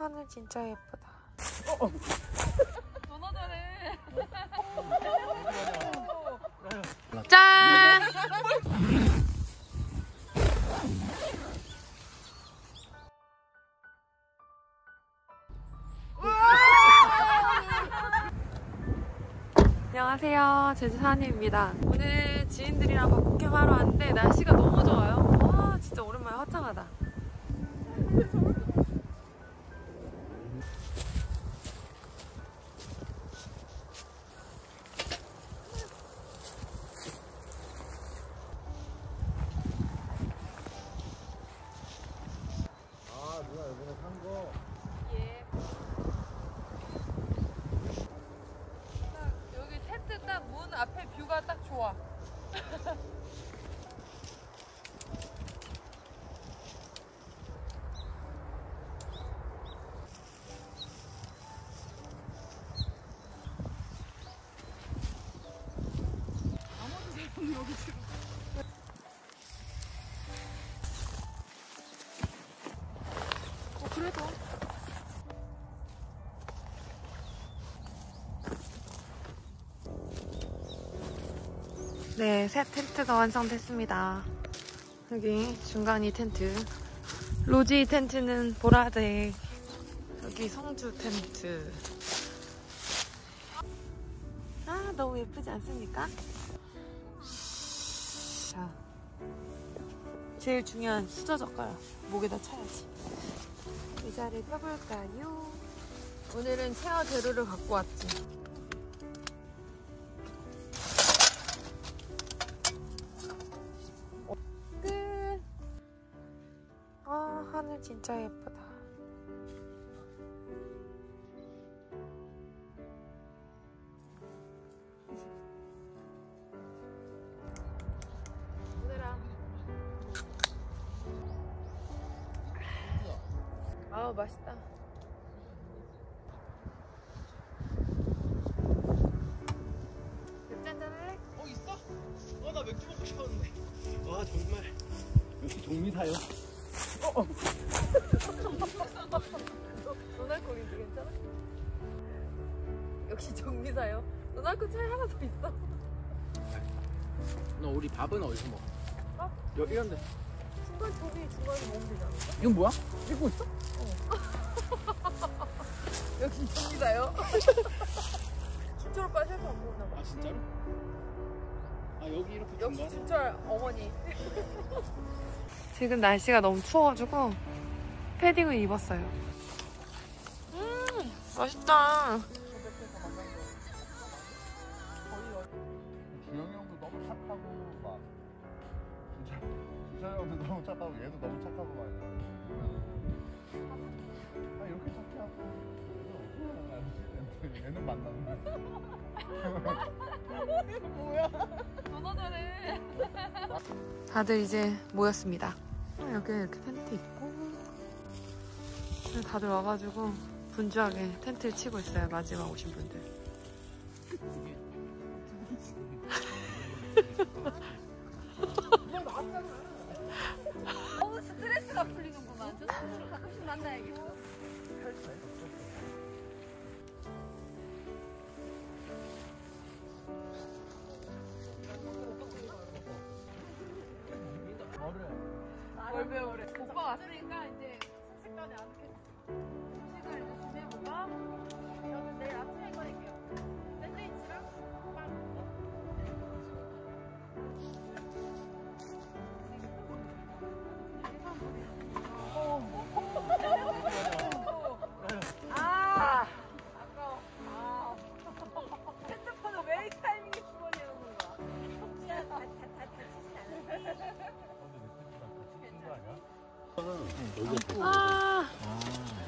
하늘 진짜 예쁘다. 전화 잘해. 짠! 안녕하세요. 제주사님입니다. 오늘 지인들이랑 벚꽃캠 하러 왔는데 날씨가 너무 좋아요. 와, 진짜 오랜만에 화창하다. 아 누나 이번에 산 거. 예. 딱 여기 텐트 딱 문 앞에 뷰가 딱 좋아. 어, 네, 새 텐트가 완성됐습니다. 여기 중간이 텐트. 로지 텐트는 보라색. 여기 성주 텐트. 아, 너무 예쁘지 않습니까? 자, 제일 중요한 수저 젓가락. 목에다 쳐야지. 의자를 펴볼까요? 오늘은 체어 재료를 갖고 왔지. 하늘 진짜 예쁘다. 얘들아. 아우, 맛있다. 맥주 한잔 할래? 어 있어? 어나 맥주 먹고 싶었는데. 와 정말. 역시 종미사요. 노날콜인지 괜찮아? 역시 정미사요. 노날콜 차에 하나 더 있어. 너 우리 밥은 어디서 먹어? 어? 여기 이런데. 중간 저기 중간에 먹으면 되지 않을까? 이건 뭐야? 찍고 있어? 역시 정미사요. 진철 오빠 셀프 안 먹나 봐. 아 진짜로? 아 여기 이렇게 역시. 진철 어머니. 지금 날씨가 너무 추워가지고 패딩을 입었어요. 음, 맛있다. 주영이 형도 너무 착하고 막 진짜 진짜 형도 너무 착하고 얘도 너무 착하고 막 아 이렇게 착해 하고 얘는 어떻게 만나지? 얘는 만났나? 다들 이제 모였습니다. 여기 이렇게 텐트 있고 다들 와가지고 분주하게 텐트를 치고 있어요. 마지막 오신 분들. 월배월에 오빠 왔으니까 이제 순식간에 안오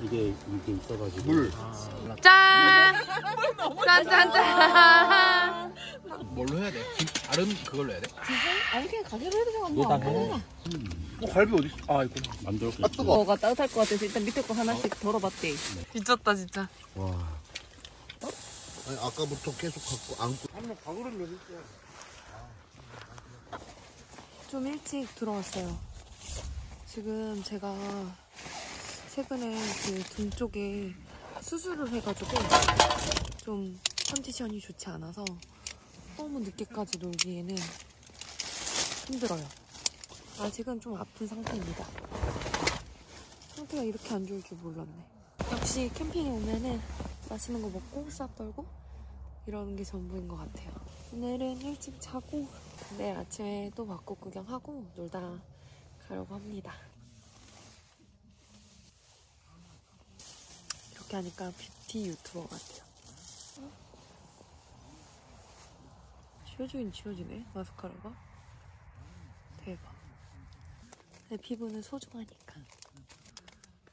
이게 이게 있어가지고 물. 짠! 짠, 짠, 짠! 뭘로 해야 돼? 김- 다른 그걸로 해야 돼? 아니 그냥 가게로 해도 해. 어 갈비 어디 있어? 아 있구나. 만들었겠지. 아 뜨거. 뭐가 따뜻할 것 같아서 일단 밑에 거 하나씩 덜어봤대. 미쳤다, 진짜. 와. 아니 아까부터 계속 갖고 안고. 좀 일찍 들어왔어요. 지금 제가 최근에 그등 쪽에 수술을 해가지고 좀 컨디션이 좋지 않아서 너무 늦게까지 놀기에는 힘들어요. 아직은 좀 아픈 상태입니다. 상태가 이렇게 안 좋을 줄 몰랐네. 역시 캠핑에 오면은 맛있는 거 먹고 수다 떨고 이러는 게 전부인 것 같아요. 오늘은 일찍 자고 내일 아침에 또 벚꽃 구경하고 놀다 가려고 합니다. 이렇게 하니까 뷰티 유튜버 같아요. 지워지긴 지워지네 마스카라가. 대박. 내 피부는 소중하니까.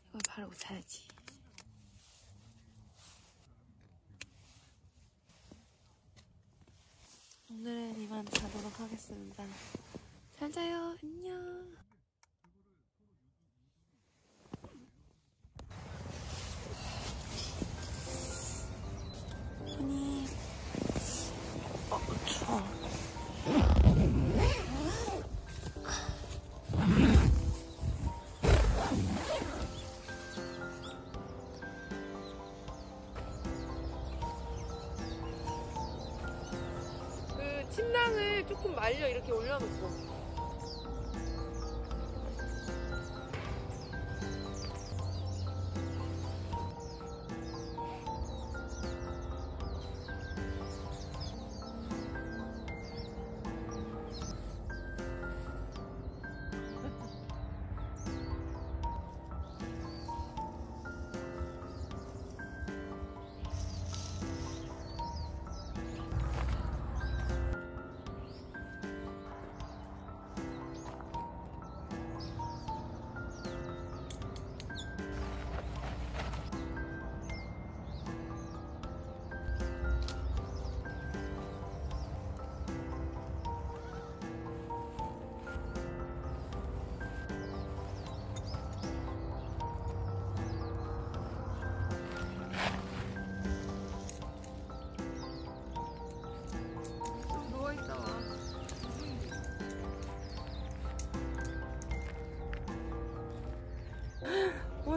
이걸 바르고 자야지. 오늘은 이만 자도록 하겠습니다. 잘 자요. 안녕 이렇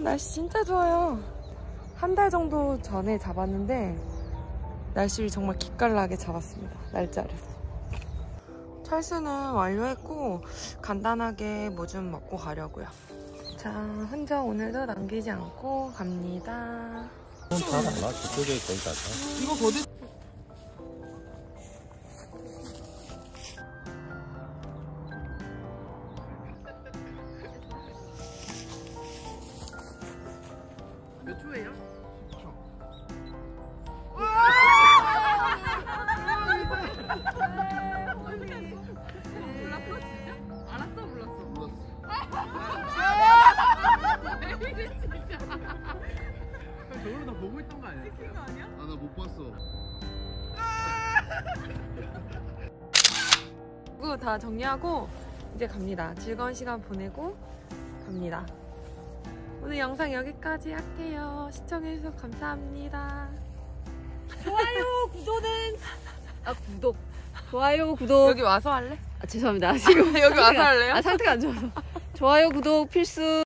날씨 진짜 좋아요. 한 달 정도 전에 잡았는데 날씨를 정말 기깔나게 잡았습니다 날짜를. 철수는 완료했고 간단하게 뭐 좀 먹고 가려고요. 자 흔적 오늘도 남기지 않고 갑니다. 이거 거든 그거 다 정리하고 이제 갑니다. 즐거운 시간 보내고 갑니다. 오늘 영상 여기까지 할게요. 시청해주셔서 감사합니다. 좋아요, 구독은 아 구독. 좋아요, 구독. 여기 와서 할래? 아, 죄송합니다. 지금 여기 와서 할래요? 아 상태가 안 좋아서. 좋아요, 구독 필수.